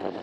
you